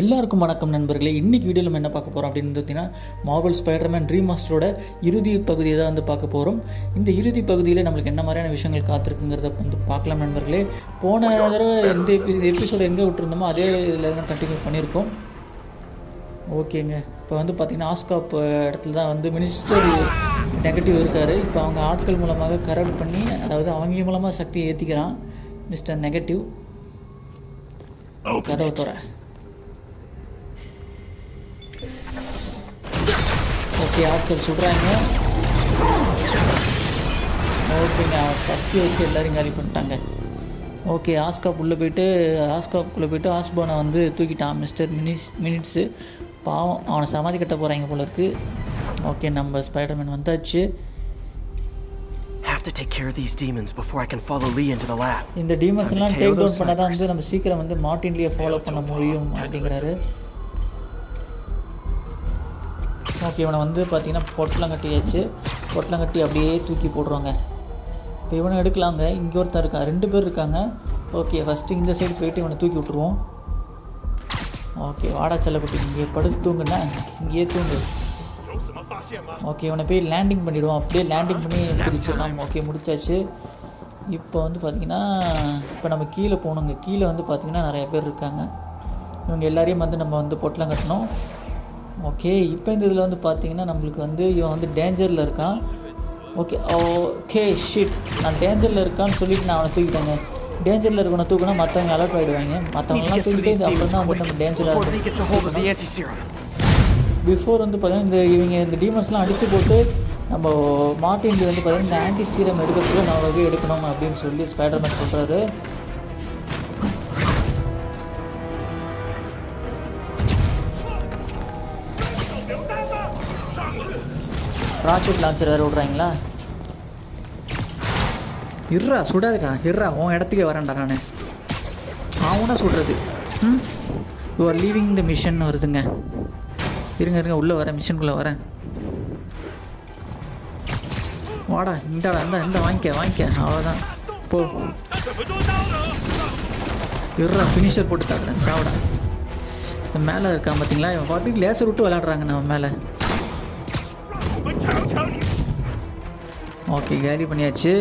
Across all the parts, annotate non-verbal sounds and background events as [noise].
எல்லாருக்கும் வணக்கம் நண்பர்களே. இன்னைக்கு வீடியோவில் நம்ம என்ன பார்க்க போகிறோம் அப்படின்னு பார்த்தீங்கன்னா மார்வல் ஸ்பைடர்மேன் ட்ரீம் மாஸ்டரோட இறுதி பகுதியை தான் வந்து பார்க்க போகிறோம் இந்த இறுதி பகுதியில் நம்மளுக்கு என்ன மாதிரியான விஷயங்கள் காத்திருக்குங்கிறத வந்து பார்க்கலாம் நண்பர்களே. போன தடவை எந்த எபிசோடு எங்கே விட்டுருந்தோமோ அதே இதில் தான் கண்டினியூ பண்ணியிருக்கோம். ஓகேங்க. இப்போ வந்து பார்த்தீங்கன்னா ஆஸ்காப் இடத்துல தான் வந்து மினிஸ்டர் நெகட்டிவ் இருக்கார். இப்போ அவங்க ஆட்கள் மூலமாக கரெக்ட் பண்ணி அதாவது அவங்க மூலமாக சக்தியை ஏற்றிக்கிறான் மிஸ்டர் நெகட்டிவ் கதவை துற ஓகே ஆட்கள் சுடுறாங்க ஓகேங்க சக்தி வச்சு எல்லாரையும் காலி பண்ணிட்டாங்க. ஓகே ஆஸ்காப் உள்ளே போயிட்டு ஆஸ்காப்புக்குள்ளே போயிட்டு ஆஸ்பானை வந்து தூக்கிட்டான் மிஸ்டர் மினிட்ஸ் மினிட்ஸு. பாவம் அவனை சமாதி கட்ட போகிறாங்க போல இருக்கு. ஓகே நம்ம ஸ்பைடர்மேன் வந்தாச்சு. Have to take care of these demons before I can follow Lee into the lab. இந்த டீமன்ஸ் எல்லாம் டேக் டவுன் those பண்ணால் தான் snipers. வந்து நம்ம சீக்கிரம் வந்து மார்டின்லேயே ஃபாலோ பண்ண முடியும் அப்படிங்கிறாரு. ஓகே இவனை வந்து பார்த்திங்கன்னா பொட்டலம் கட்டியாச்சு. பொட்டலம் கட்டி அப்படியே தூக்கி போடுறோங்க. இப்போ இவனை எடுக்கலாங்க. இங்கே ஒருத்தன் இருக்கான் ரெண்டு பேர் இருக்காங்க. ஓகே ஃபஸ்ட்டு இந்த சைடு போயிட்டு இவனை தூக்கி விட்டுருவோம். ஓகே வாடா செல்லக்குட்டி இங்கே படுத்து தூங்குண்ணா. இங்கேயே தூங்கு. ஓகே இவனை போய் லேண்டிங் பண்ணிவிடுவோம் அப்படியே லேண்டிங் பண்ணி பிடிச்சிடலாம் ஓகே முடிச்சாச்சு. இப்போ வந்து பார்த்திங்கன்னா இப்போ நம்ம கீழே போகணுங்க. கீழே வந்து பார்த்திங்கன்னா நிறைய பேர் இருக்காங்க. இவங்க எல்லாரையும் வந்து நம்ம வந்து பொட்டலம் கட்டணும். ஓகே இப்போ இந்த இதில் வந்து பார்த்தீங்கன்னா நம்மளுக்கு வந்து இவன் வந்து டேஞ்சரில் இருக்கான். ஓகே ஓகே ஷிட் நான் டேஞ்சரில் இருக்கான்னு சொல்லிட்டு நான் அவனை தூக்கிட்டேங்க. டேஞ்சரில் இருக்கவனை தூக்கினா மற்றவங்க அலர்ட் ஆகிடுவாங்க மற்றவங்கலாம் தூக்கிட்டு அப்புறம் தான் வந்து நம்ம டேஞ்சராக anti-serum. பிஃபோர் வந்து பார்த்தீங்கன்னா இந்த இவங்க இந்த டீமன்ஸ்லாம் அடித்து போட்டு நம்ம மார்டின் வந்து பார்த்தீங்கன்னா இந்த ஆன்டி சீரம் எடுக்கிறதுக்கு நம்ம வந்து எடுக்கணும் அப்படின்னு சொல்லி ஸ்பைடர்மேன் சொல்கிறாரு ராக்கெட் லான்ச்சர் வேறு விட்றாங்களா? இர்றா சுடாதுடா. இர்றா உன் இடத்துக்கே வரேன்டா நான். அவனா சுடுறது. ம்? You are leaving the mission வருதுங்க. இருங்க இருங்க உள்ளே வரேன் மிஷினுக்குள்ளே வரேன். வாடா இந்தாடா இந்த இந்த வாங்கிக்க வாங்கிக்க. அவ்வளோதான் போ. இர்றா ஃபினிஷர் போட்டு தாக்குறேன் சாவடா. இந்த மேலே இருக்கான் பார்த்தீங்களா இவன் பாட்டுக்கு லேசர் விட்டு விளாட்றாங்க நம்ம மேலே. ஓகே காலி பண்ணியாச்சு.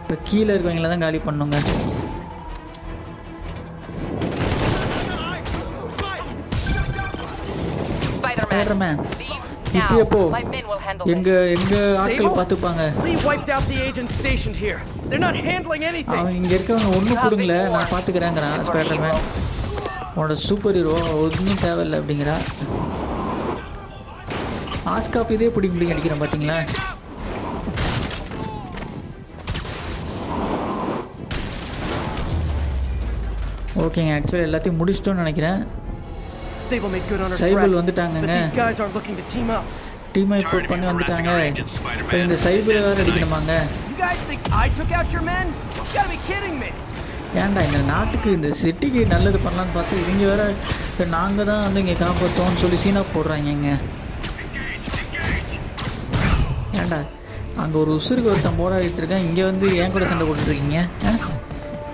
இப்போ கீழே இருக்கவங்கள தான் காலி பண்ணுங்க. ஸ்பைடர்மேன் இப்பயே போ. எங்க எங்க ஆட்கள் anything. அவன் இங்கே இருக்கவங்க ஒன்றும் கொடுங்கல. நான் பார்த்துக்கிறேங்கிறான் ஸ்பைடர்மேன் உன்னோட சூப்பர் ஹீரோ ஒன்றும் தேவையில்லை அப்படிங்கிறா ஆஸ்காப் இதே பிடிக்க பிடிக்க அடிக்கிறேன் பார்த்தீங்களா ஓகேங்க ஆக்சுவலி எல்லாத்தையும் முடிச்சிட்டோன்னு நினைக்கிறேன். But வந்துட்டாங்கங்க. these guys aren't looking to team up. டீமை இப்போ பண்ணி வந்துட்டாங்க. இப்போ இந்த சைபரை வேறு அடிக்கணுமாங்க. ஏன்டா இந்த நாட்டுக்கு இந்த சிட்டிக்கு நல்லது பண்ணலான்னு பார்த்து இவங்க வேற நாங்கள் தான் வந்து இங்கே காப்பாற்றோம்னு சொல்லி சீனா போடுறாங்கங்க. அங்கே ஒரு உசுருக்கு ஒருத்தன் போராடிட்டு இருக்கேன். இங்கே வந்து ஏன் கூட சண்டை போட்டுருக்கீங்க.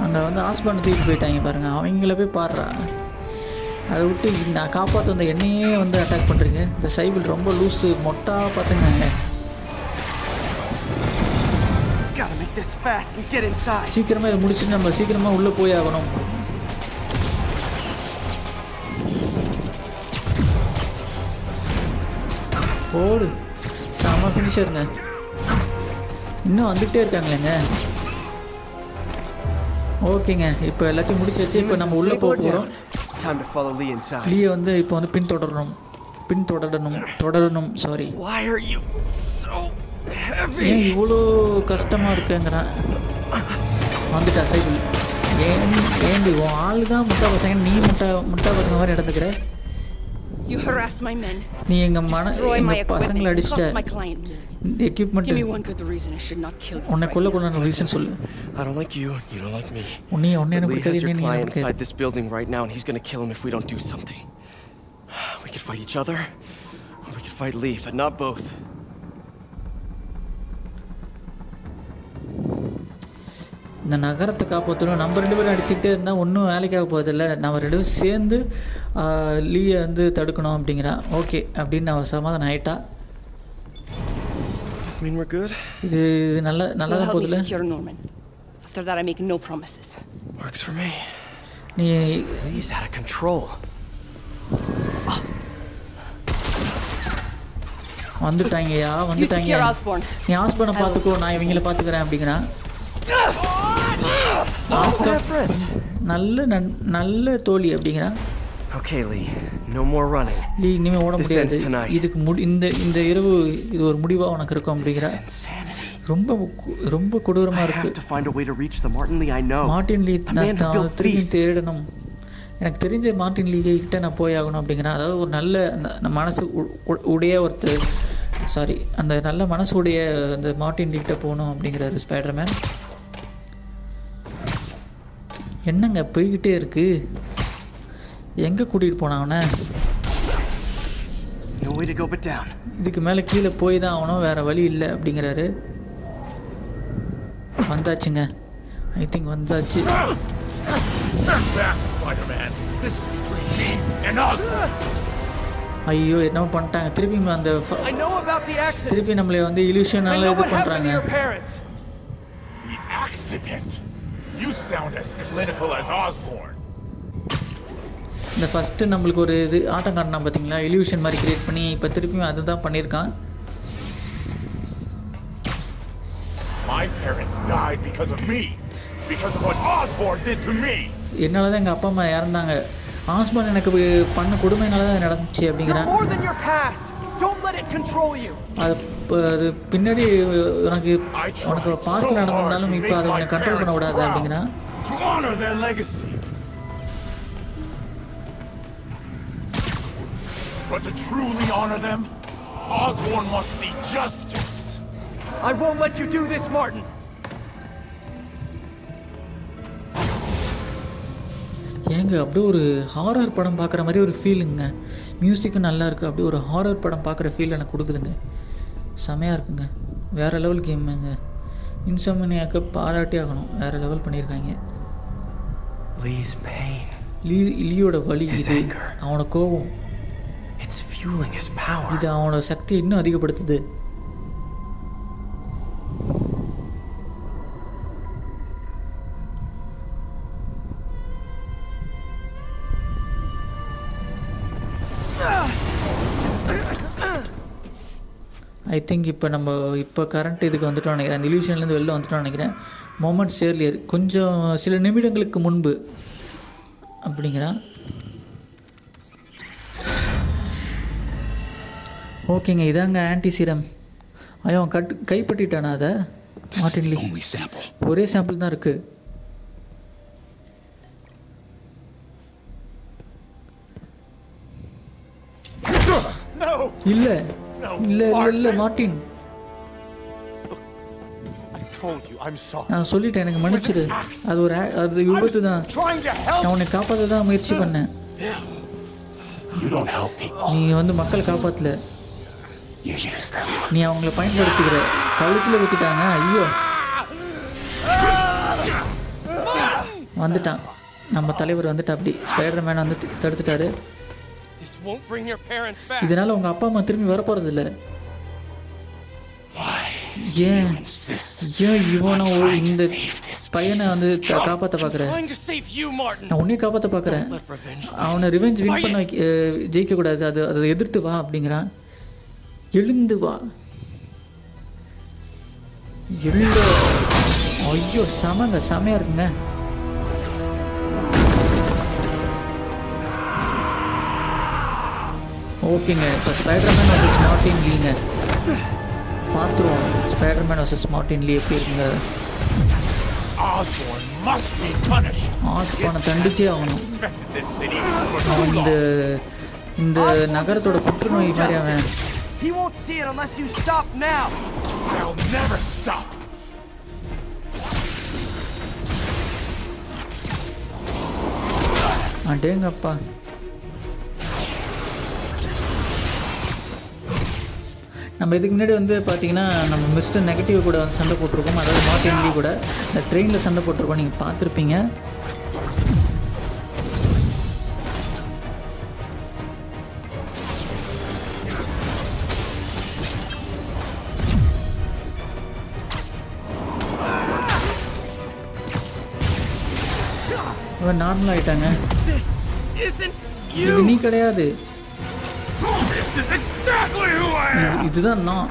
அங்கே வந்து ஹாஸ்பிட்டல் தூக்கி போயிட்டாங்க பாருங்கள் அவங்கள போய் பாடுறா. அதை விட்டு நான் காப்பாற்ற அந்த என்னையே வந்து அட்டாக் பண்ணுறீங்க இந்த சைபிள் ரொம்ப லூஸு மொட்டா inside. சீக்கிரமாக இதை முடிச்சுட்டு நம்ம சீக்கிரமாக உள்ளே போய் ஆகணும். ஓடு. செம ஃபினிஷருங்க இன்னும் வந்துகிட்டே இருக்காங்களேங்க. ஓகேங்க இப்போ எல்லாத்தையும் முடிச்சு வச்சு இப்போ நம்ம உள்ளே போக போகிறோம். லீயை வந்து இப்போ வந்து பின்தொடரணும் தொடரணும். Sorry are you so heavy? ஏன் இவ்வளோ கஷ்டமாக இருக்குங்கிறான்? வந்துட்டா சைக்கிள் ஏன் ஏண்டி உன் ஆள் தான் முட்டா பசங்க நீ முட்டா முட்டா பசங்க மாதிரி நடந்துக்கிற? You harass my men, நீ எங்கள் மன எங்கள் பசங்களை அடிச்சிட்ட. cost my client millions. இந்த equipment Give me one good reason I should not kill you. உன்னை right கொல்ல now. கொள்ள ரீசன் சொல்லு I don't like you, you don't like me. உன்னை உன்னை But எனக்கு Lee has பிடிக்காது your நீ client எனக்கு inside பிடிக்காது this building right now, and he's gonna kill him if we don't do something. We could fight each other, or we could fight Lee, but not both. இந்த நகரத்தை காப்பாற்றணும் நம்ம ரெண்டு பேரும் அடிச்சுக்கிட்டே இருந்தால் ஒன்றும் வேலைக்காக போகிறதில்ல நம்ம ரெண்டு பேரும் சேர்ந்து லீயை வந்து தடுக்கணும் அப்படிங்கிறான் ஓகே அப்படின்னு அவள் சமாதானம் ஆயிட்டா This mean we're good? இது இது நல்ல நல்லா தான் போகுதுல்ல secure Norman. After that, I make no promises. Works for me. நீ He's out of control. வந்துட்டாங்கய்யா You வந்துட்டாங்க secure Osborne. நீ ஹாஸ்பிட்டலை பார்த்துக்கோ நான் இவங்கள பார்த்துக்கிறேன் அப்படிங்கிறான் நல்ல நன் நல்ல தோழி அப்படிங்கிறான் Okay, Lee. No more running. லீ இனிமேல் ஓட முடியாது. இதுக்கு முடி இந்த இந்த இரவு இது ஒரு முடிவாக உனக்கு இருக்கும் அப்படிங்கிற. ரொம்ப ரொம்ப கொடூரமாக I இருக்கு have to find a way to reach the Martin Lee I know. Martin Lee நான் திரும்பி. தேடணும் எனக்கு தெரிஞ்ச மார்ட்டின் லீ கிட்ட நான் போய் ஆகணும் அப்படிங்கிறேன் அதாவது ஒரு நல்ல மனசு உடைய ஒருத்தர் சாரி அந்த நல்ல மனசு உடைய அந்த மார்ட்டின் லீ கிட்ட போகணும் அப்படிங்கிறாரு ஸ்பைடர்மேன் என்னங்க போய்கிட்டே இருக்கு எங்கே கூட்டிகிட்டு போனான் அவனை No way to go but down. இதுக்கு மேலே கீழே போய் தான் ஆகணும் வேறு வழி இல்லை அப்படிங்கிறாரு வந்தாச்சுங்க ஐ திங்க் வந்தாச்சு. ஐயோ என்னமோ பண்ணிட்டாங்க திருப்பி அந்த ஃப- I know about the accident. திருப்பி நம்மளை வந்து I இல்யூஷனால know இது பண்ணுறாங்க. You sound as clinical as Osborn. இந்த ஃபஸ்ட்டு நம்மளுக்கு ஒரு இது ஆட்டம் காட்டினா பார்த்தீங்களா இல்யூஷன் மாதிரி கிரியேட் பண்ணி இப்போ திருப்பியும் அதுதான் பண்ணியிருக்கான் My parents died because of me. Because of what Osborn did to me. என்னால் தான் எங்கள் அப்பா அம்மா இறந்தாங்க ஆஸ்பான் எனக்கு பண்ண கொடுமையினால தான் நடந்துச்சு அப்படிங்கிறேன் more than your past. Don't let it control you. அது அது பின்னாடி உனக்கு உனக்கு பாஸ்டில் நடந்திருந்தாலும் இப்போ அதை உனக்கு கண்ட்ரோல் பண்ண விடாது. அப்படிங்கிறான் But to truly honor them, Osborn must see justice. I won't let you do this, Martin. ஏங்க அப்படியே ஒரு ஹாரர் படம் பார்க்குற மாதிரி ஒரு ஃபீலுங்க மியூசிக்கும் நல்லா இருக்குது அப்படியே ஒரு ஹாரர் படம் பார்க்குற ஃபீல் எனக்கு கொடுக்குதுங்க செமையாக இருக்குங்க வேறு லெவல் கேமுங்க இன்சோமினியாக்க பாராட்டி ஆகணும் வேறு லெவல் பண்ணியிருக்காங்க. லீ லீயோட வலி His இது anger. அவனோட கோபம் fueling his power. இது அவனோட சக்தியை இன்னும் அதிகப்படுத்துது. ஐ திங்க் இப்போ நம்ம இப்போ கரண்ட் இதுக்கு வந்துட்டோம் நினைக்கிறேன். அந்த இல்யூஷன்லேருந்து வெளில வந்துட்டோம் நினைக்கிறேன். மொமெண்ட்ஸ் ஏர்லியர் கொஞ்சம் சில நிமிடங்களுக்கு முன்பு அப்படிங்கிறான் ஓகேங்க இதாங்க ஆன்டி சீரம் ஐயோ அவன் கட் கைப்பற்றிட்டானா அதை மார்டின் லீ Only sample. ஒரே சாம்பிள் தான் இருக்குது! இல்லை இல்லை இல்லை இல்லை மார்ட்டின். நான் சொல்லிட்டேன் எனக்கு மன்னிச்சிடு அது ஒரு அது விபத்து தான். நான் உன்னை காப்பாற்ற தான் முயற்சி பண்ணேன். நீ வந்து மக்களை them. நீ அவங்கள பயன்படுத்திக்கிற. கழுத்தில் ஊற்றிட்டாங்க ஐயோ. வந்துட்டான். நம்ம தலைவர் வந்துட்டா அப்படி. ஸ்பைடர் மேன் வந்து தடுத்துட்டாரு. இதனால உங்க அப்பா அம்மா திரும்பி வரப்போறது இல்ல Why? ஏன். ஏன் இவனை இந்த பையனை வந்து you, Martin. நான் உன்னையும் Let revenge. அவனை ரிவெஞ்ச் வின் பண்ண வைக்க அஹ், ஜெயிக்க கூடாது அது அதை எதிர்த்து வா அப்படிங்கிறான். எழுந்து வா எழுந்து. ஐயோ செமங்க செமையா இருக்குங்க ஓகேங்க இப்போ ஸ்பைடர்மேன் வர்சஸ் மார்டின் லீங்க பார்த்துருவோம் ஸ்பைடர்மேன் வர்சஸ் மார்டின் லீ எப்படி இருக்குங்க Osborn must be punished. ஆஸ்பானை தண்டிச்சே ஆகணும் அவன் இந்த. இந்த நகரத்தோட புற்றுநோய் மாதிரி அவன் He won't see it unless you stop now. I'll never stop. அடேங்கப்பா. நம்ம இதுக்கு முன்னாடி வந்து பார்த்தீங்கன்னா நம்ம மிஸ்டர் நெகட்டிவ் கூட வந்து சண்டை போட்டிருக்கோம். அதாவது மார்டின் லீ கூட. இந்த ட்ரெயினில் சண்டை போட்டிருக்கோம். நீங்கள் பார்த்துருப்பீங்க. நார்மல் ஆயிட்டாங்க இது! நீ கிடையாது இதுதான் நான்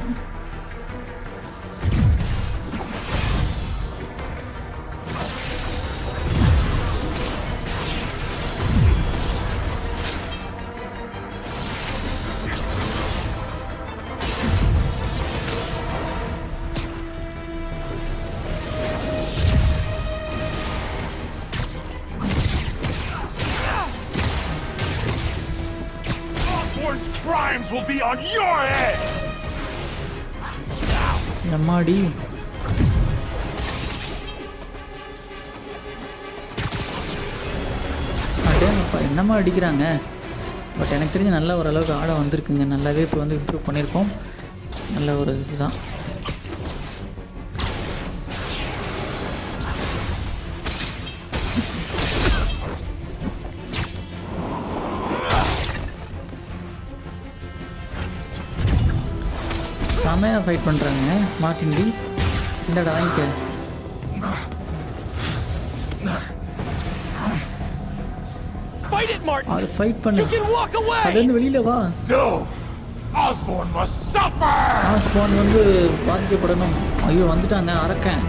அப்பா என்னம்மா அடிக்கிறாங்க? பட் எனக்கு தெரிஞ்சு நல்ல ஓரளவுக்கு ஆட வந்திருக்குங்க. நல்லாவே இப்போ வந்து இம்ப்ரூவ் பண்ணியிருக்கோம். நல்ல ஒரு இதுதான். செமையாக ஃபைட் பண்ணுறாங்க மார்டின் டி இந்தாடா வாங்கிக்க. Martin! அது ஃபைட் பண்ணு You can walk away! அதுலேருந்து வெளியில் வா No! Osborn must suffer! ஆஸ்பான் வந்து பாதிக்கப்படணும் ஐயோ வந்துட்டாங்க அரக்கன்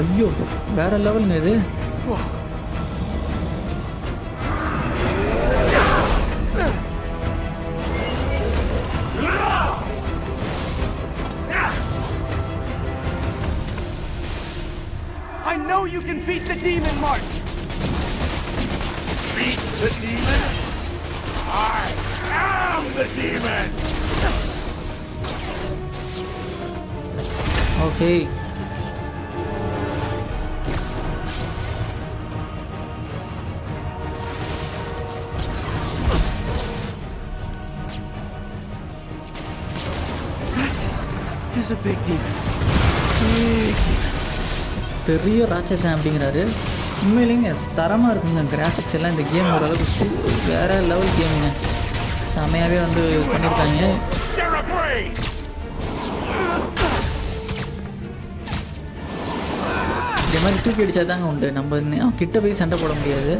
ஐயோ வேற லெவலுங்க இது I okay This is a big demon. பெரிய ராட்சசன் அப்படிங்கிறாரு. உண்மையிலேங்க தரமாக இருக்குங்க கிராஃபிக்ஸ் எல்லாம் இந்த கேம் ஓரளவுக்கு சூ வேற லெவல் கேமுங்க செமையாகவே வந்து பண்ணியிருக்காங்க இந்த மாதிரி தூக்கி அடிச்சா தாங்க உண்டு. நம்ம இன்னும் கிட்ட போய் சண்டை போட முடியாது.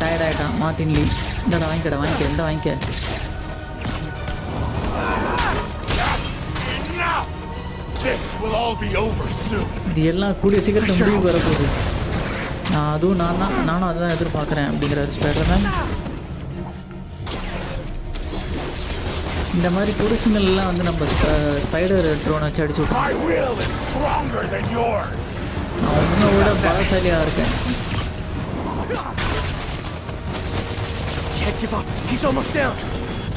டயர்ட் ஆகிட்டான் மார்டின் லீ இந்தடா வாங்கிக்கடா வாங்கிக்க இந்த வாங்கிக்க. இது எல்லாம் கூடிய சீக்கிரத்தில் முடிவுக்கு வரப்போகுது. நான் அதுவும் நான் தான் நானும் அதுதான் எதிர்பார்க்குறேன் அப்படிங்கிறாரு ஸ்பைடர்மேன் இந்த மாதிரி புருஷங்கள்லாம் வந்து நம்ம ஸ்ப- ஸ்பைடர் ட்ரோனை வச்சு அடிச்சு விட்டோம். நான் விட பலசாலியாக இருக்கேன்.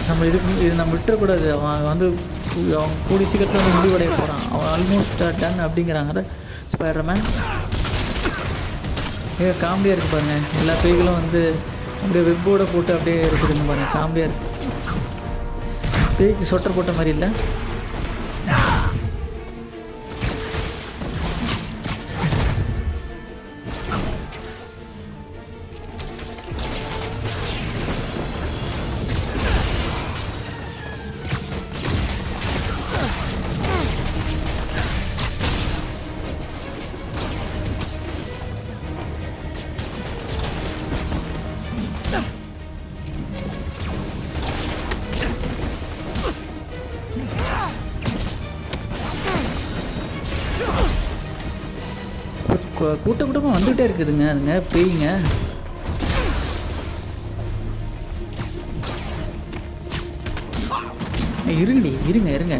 நம்ம இதுக்கு இது நம்ம விட்டுறக்கூடாது. அவன் வந்து அவன் கூடி சீக்கிரத்தில் வந்து முடிவடைய போகிறான் அவன் ஆல்மோஸ்ட் டன் அப்படிங்கிறாங்க ஸ்பைடர்மேன் ஏ காமெடியாக இருக்குது பாருங்க. எல்லா பேய்களும் வந்து அப்படியே வெப்போட போட்டு அப்படியே இருக்குதுங்க பாருங்க. காமெடியாக இருக்கு. பேய்க்கு சொட்டர் போட்ட மாதிரி இல்லை. கூட்ட கூட்டமாக வந்துகிட்டே இருக்குதுங்க. அதுங்க பேய்ங்க. இருங்கடி இருங்க இருங்க.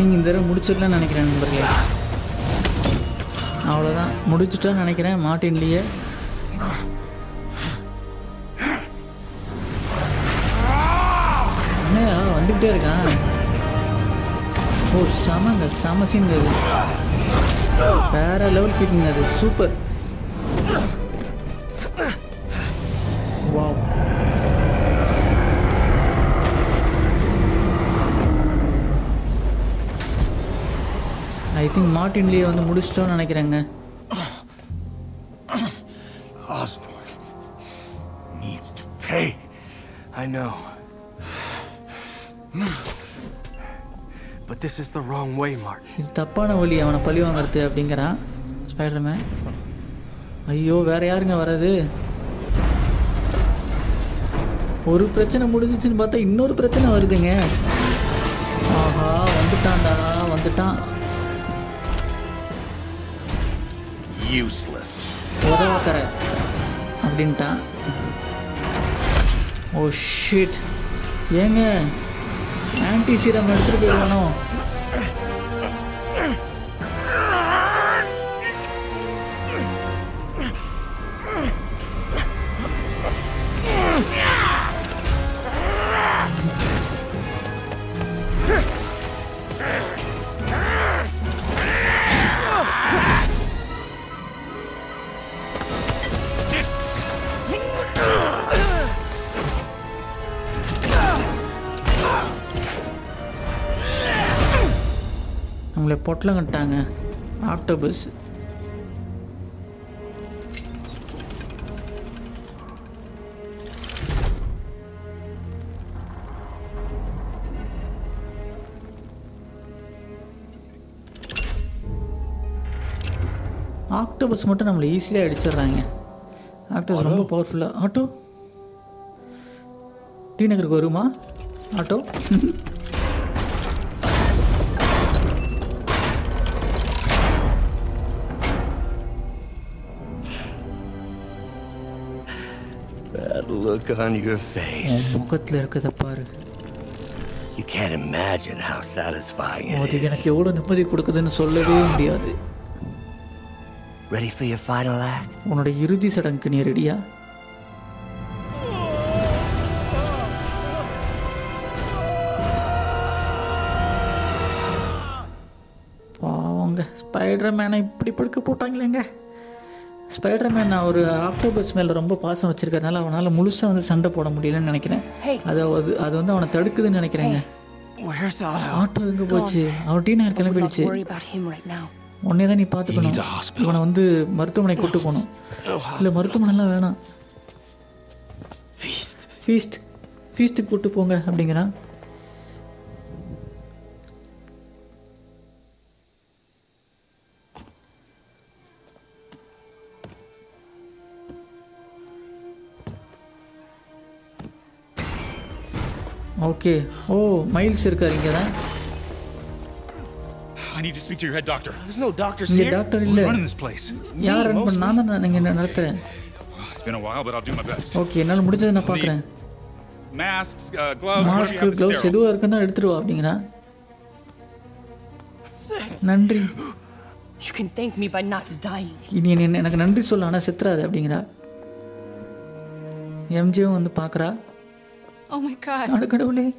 திங்க் இந்த தடவை முடிச்சிடலாம்னு நினைக்கிறேன் நண்பர்களே. அவ்வளோதான் முடிச்சுட்டா நினைக்கிறேன். மார்ட்டின்லேயே என்னையா வந்துக்கிட்டே இருக்கான். ஓ செமங்க செம சீன் அது. வேற லெவல் கிக்குங்க அது. சூப்பர். திங்க் மார்ட்டின்லேயே வந்து முடிச்சிட்டோம்னு நினைக்கிறேங்க Osborne needs to pay. I know. But this is the wrong way, Martin. இது தப்பான வழி அவனை பழி வாங்குறது அப்படிங்கிறான் ஸ்பைடர்மேன் ஐயோ வேற யாருங்க வர்றது ஒரு பிரச்சனை முடிஞ்சிச்சுன்னு பார்த்தா இன்னொரு பிரச்சனை வருதுங்க ஆஹா வந்துட்டான்டா வந்துட்டான் Useless. உதவாக்கற அப்படின்ட்டான் ஓ ஷிட் ஏங்க? ஆன்டி சீரம் எடுத்துகிட்டு போயிடணும் பொட்டலம் கட்டாங்க ஆக்டோபஸ் ஆக்டோபஸ் மட்டும் நம்மளை ஈஸியாக அடிச்சிடுறாங்க. ஆக்டோபஸ் ரொம்ப பவர்ஃபுல்லாக ஆட்டோ? டி நகருக்கு வருமா? Auto? [laughs] look on your face. உன் முகத்தில் இருக்கிறத பாரு You can't imagine how satisfying அது it is. எனக்கு எவ்வளோ நிம்மதி கொடுக்குதுன்னு சொல்லவே முடியாது Ready for your final act? உன்னோட இறுதி சடங்குக்கு நீ ரெடியா பாவங்க ஸ்பைடர் மேனை இப்படி படுக்க போட்டாங்களேங்க ஸ்பைடர் மேன் ஒரு ஆக்டோபஸ் மேலே ரொம்ப பாசம் வச்சிருக்கறனால அவனால் முழுசாக வந்து சண்டை போட முடியலன்னு நினைக்கிறேன். அது அது அது வந்து அவனை தடுக்குதுன்னு நினைக்கிறேங்க? ஆட்டோ எங்கே போச்சு? அவன் T Nagar I would not கிளம்பிடுச்சு. உடனே தான் நீ பார்த்துக்கணும். இவனை வந்து மருத்துவமனை கூட்டு போகணும். இல்லை மருத்துவமனைலாம் வேணாம். ஃபீஸ்ட் ஃபீஸ்ட்டுக்கு கூட்டு போங்க அப்படிங்கிறான். ஓகே ஓ மைல்ஸ் இருக்கார் இங்கே தான் I need to speak to your head doctor. There's no doctors here. Doctor இல்லை running this place? யார் ரன் பண்ண நான் தான் இங்கே நடத்துகிறேன் It's been a while, but I'll do my best. Okay என்னால் முடிஞ்சதை நான் பார்க்குறேன் Masks, uh, gloves, mask sterile. எதுவாக இருக்குன்னு எடுத்துட்டு வா அப்படிங்கிறான் நன்றி You can thank me by not dying. இனி எனக்கு நன்றி சொல்ல ஆனால் செத்துறாது அப்படிங்கிறா எம்ஜியும் வந்து பார்க்குறா ஓ மை காட் அட கடவுளே.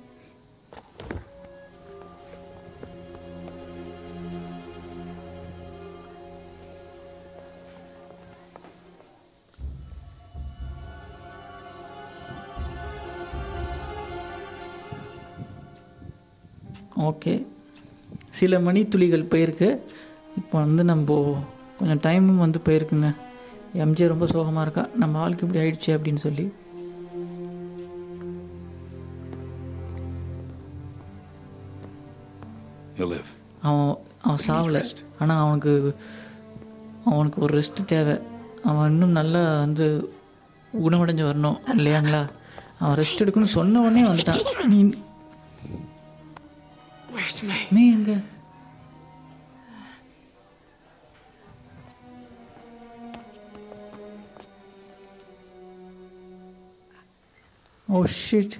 ஓகே. சில மணித்துளிகள் போயிருக்கு. இப்போ வந்து நம்ம கொஞ்சம் டைமும் வந்து போயிருக்குங்க. எம்ஜே ரொம்ப சோகமாக இருக்கா? நம்ம ஆளுக்கு இப்படி ஆயிடுச்சு அப்படின்னு சொல்லி. அவன் அவன் சாவலை ஆனால் அவனுக்கு அவனுக்கு ஒரு ரெஸ்ட் தேவை. அவன் இன்னும் நல்லா வந்து குணமடைஞ்சு வரணும் இல்லையாங்களா? அவன் ரெஸ்ட் எடுக்கணும்னு சொன்ன உடனே வந்துட்டான். நீ? மே எங்க? ஓ ஷிட்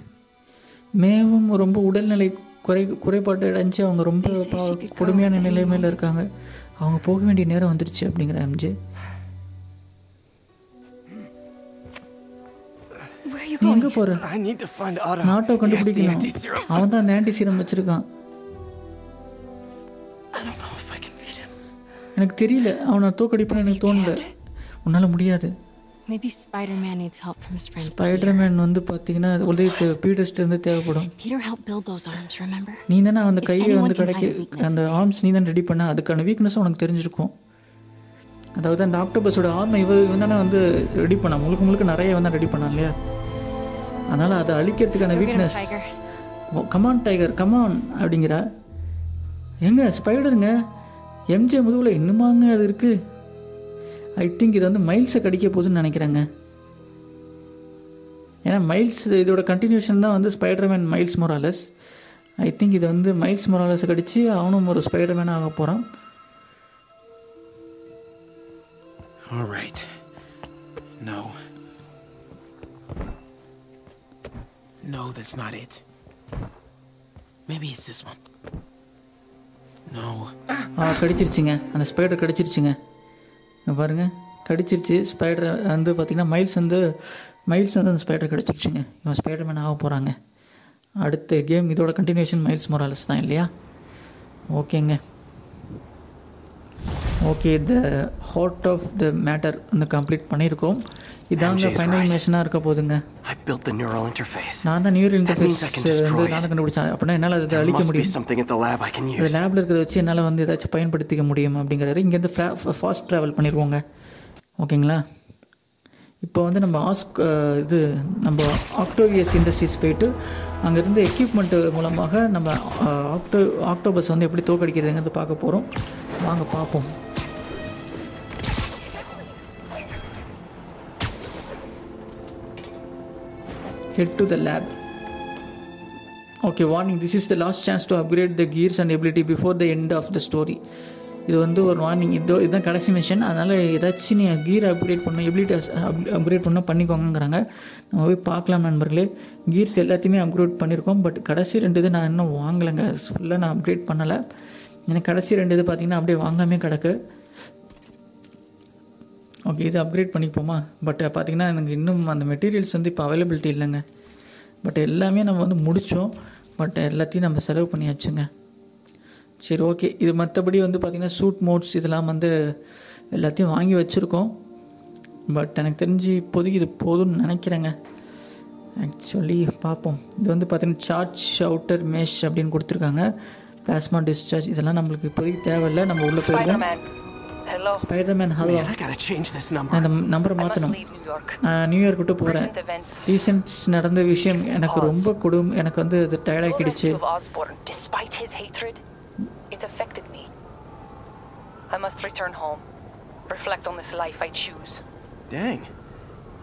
மேவும் ரொம்ப உடல்நிலை குறை குறைபாட்டு அடைஞ்சு அவங்க ரொம்ப கொடுமையான நிலைமையில் இருக்காங்க. அவங்க போக வேண்டிய நேரம் வந்துருச்சு அப்படிங்கிற எம்ஜே. Where are you நீ? எங்கே போகிற I need to find Otto. நாட்டோ கண்டுபிடிக்கணும். அவன் தான் ஆன்டி சீரம் வச்சுருக்கான். எனக்கு தெரியல. அவனை தோக்கடிப்புன்னு எனக்கு தோணல. உன்னால் முடியாது. Maybe Spider-Man needs help from his friend Spiderman வந்து பார்த்தீங்கன்னா உதவி தேவை இருந்து தேவைப்படும். Peter helped build those arms, remember? நீ தானே அந்த கையை வந்து கிடைக்க அந்த ஆர்ம்ஸ் நீ தான் ரெடி பண்ண அதுக்கான வீக்னஸும் உனக்கு தெரிஞ்சிருக்கும். அதாவது அந்த ஆக்டோபஸோட ஆர்மை இவ இவன் தானே வந்து ரெடி பண்ணான் முழுக்க முழுக்க நிறைய வந்து ரெடி பண்ணான் இல்லையா? அதனால் அதை அழிக்கிறதுக்கான weakness. Come on tiger come on அப்படிங்கிறா. எங்க ஸ்பைடருங்க எம்ஜே முதுகில் இன்னுமாங்க அது இருக்குது ஐ திங்க் இது வந்து மைல்ஸை கடிக்க போகுதுன்னு நினைக்கிறேங்க ஏன்னா மைல்ஸ் இதோட கண்டினியூஷன் தான் வந்து Spiderman Miles Morales I think இது வந்து மைல்ஸ் மொராலஸை கடிச்சு அவனும் ஒரு ஸ்பைடர்மேனாக ஆக போகிறான். No. No, that's not it. Maybe it's this one. No. ஆ கடிச்சிருச்சுங்க அந்த ஸ்பைடர் கடிச்சிருச்சுங்க பாருங்கள் கடிச்சிருச்சு. ஸ்பைடர் வந்து பார்த்திங்கன்னா மைல்ஸ் வந்து மைல்ஸ் வந்து அந்த ஸ்பைடர் கடிச்சிருச்சுங்க. இவன் ஸ்பைடர்மேன் ஆக போகிறாங்க அடுத்த கேம் இதோட கண்டினியூஷன் மைல்ஸ் மொராலஸ் தான் இல்லையா? ஓகேங்க. Okay the heart of the matter வந்து கம்ப்ளீட் பண்ணியிருக்கோம். இதாங்க ஃபைனல். மிஷனாக இருக்க போதுங்க. நான் தான் நியூர் means இன்டர்ஃபேஸ் வந்து. நான் கண்டுபிடிச்சேன் அப்படின்னா என்னால் அதை அழிக்க முடியும் இந்த. லேபில் இருக்கிறத வச்சு என்னால் வந்து ஏதாச்சும் பயன்படுத்திக்க முடியும் அப்படிங்கிறாரு இங்கேருந்து ஃபாஸ்ட் ட்ராவல் பண்ணிடுவோங்க ஓகேங்களா இப்போ வந்து நம்ம ஆஸ்க் இது நம்ம ஆக்டோவியஸ் இண்டஸ்ட்ரீஸ் போயிட்டு அங்கேருந்து எக்யூப்மெண்ட்டு மூலமாக நம்ம ஆக்டோ ஆக்டோபஸ் வந்து எப்படி தோக்கடிக்கிறதுங்கிறது பார்க்க போகிறோம் வாங்க பார்ப்போம் head to the lab. Okay warning this is the last chance to upgrade the gears and ability before the end of the story இது வந்து ஒரு வார்னிங் இதோ இதுதான் கடைசி மிஷன் அதனால் ஏதாச்சும் நீ கீர் அப்கிரேட் பண்ணணும் எபிலிட்டி அப்கிரேட் பண்ணால் பண்ணிக்கோங்கங்கிறாங்க. நம்ம போய் பார்க்கலாம் நண்பர்களே. கீர்ஸ் எல்லாத்தையுமே அப்கிரேட் பண்ணியிருக்கோம் பட் கடைசி ரெண்டு இது நான் இன்னும் வாங்கலைங்க. ஃபுல்லாக நான் அப்கிரேட் பண்ணலை. எனக்கு கடைசி ரெண்டு இது பார்த்திங்கன்னா அப்படியே வாங்காமே கிடக்கு. ஓகே இது அப்கிரேட் பண்ணிப்போமா பட் பார்த்தீங்கன்னா எனக்கு இன்னும் அந்த மெட்டீரியல்ஸ் வந்து இப்போ அவைலபிலிட்டி இல்லைங்க. பட் எல்லாமே நம்ம வந்து முடித்தோம் பட் எல்லாத்தையும் நம்ம செலவு பண்ணியாச்சுங்க. சரி ஓகே இது மற்றபடி வந்து பார்த்திங்கன்னா சூட் மோட்ஸ் இதெல்லாம் வந்து எல்லாத்தையும் வாங்கி வச்சுருக்கோம். பட் எனக்கு தெரிஞ்சு இப்போதைக்கு இது போதும்னு நினைக்கிறேங்க. ஆக்சுவலி பார்ப்போம். இது வந்து பார்த்திங்கன்னா சார்ஜ் அவுட்டர் மேஷ் அப்படின்னு கொடுத்துருக்காங்க. பிளாஸ்மா டிஸ்சார்ஜ் இதெல்லாம் நம்மளுக்கு இப்போதைக்கு தேவையில்லை. நம்ம உள்ளே போயிடலாம் Hello. Spiderman hello Man, I gotta change this number. நான் இந்த நம்பரை I must மாற்றணும் leave New York. நான் நியூயார்க் விட்டு போகிறேன் Recent events. ரீசெண்ட்ஸ் நடந்த விஷயம் எனக்கு ரொம்ப கொடும் எனக்கு வந்து அது The டயர்டாக்கிடுச்சு rescue of Osborn, despite his hatred, it affected me. I must return home, reflect on this life I choose. Dang.